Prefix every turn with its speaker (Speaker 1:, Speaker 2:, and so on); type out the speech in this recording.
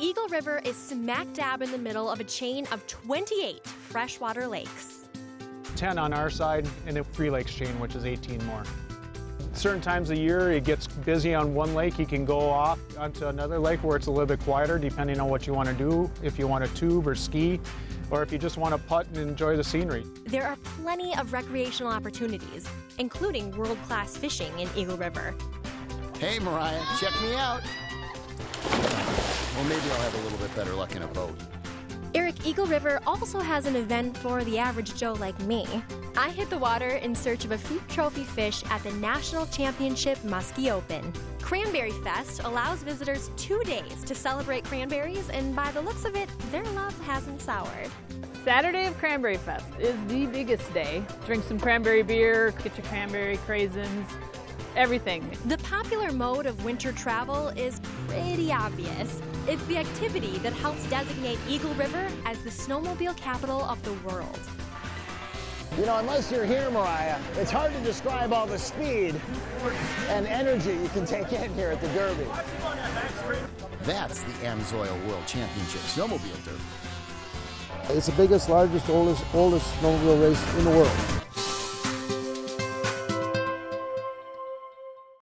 Speaker 1: Eagle River is smack dab in the middle of a chain of 28 freshwater lakes.
Speaker 2: 10 on our side, and a Three Lakes chain, which is 18 more. Certain times of year, it gets busy on one lake. You can go off onto another lake where it's a little bit quieter, depending on what you want to do. If you want to tube or ski, or if you just want to putt and enjoy the scenery.
Speaker 1: There are plenty of recreational opportunities, including world class fishing in Eagle River.
Speaker 3: Hey, Mariah, check me out. Well, maybe I'll have a little bit better luck in a boat.
Speaker 1: Eric, Eagle River also has an event for the average Joe like me. I hit the water in search of a few trophy fish at the National Championship Muskie Open. Cranberry Fest allows visitors two days to celebrate cranberries, and by the looks of it, their love hasn't soured.
Speaker 4: Saturday of Cranberry Fest is the biggest day. Drink some cranberry beer, get your cranberry craisins, everything.
Speaker 1: The popular mode of winter travel is pretty obvious. It's the activity that helps designate Eagle River as the snowmobile capital of the world.
Speaker 5: You know, unless you're here, Mariah, it's hard to describe all the speed and energy you can take in here at the Derby.
Speaker 3: That's the Amsoil World Championship Snowmobile Derby.
Speaker 6: It's the biggest, largest, oldest, oldest snowmobile race in the world.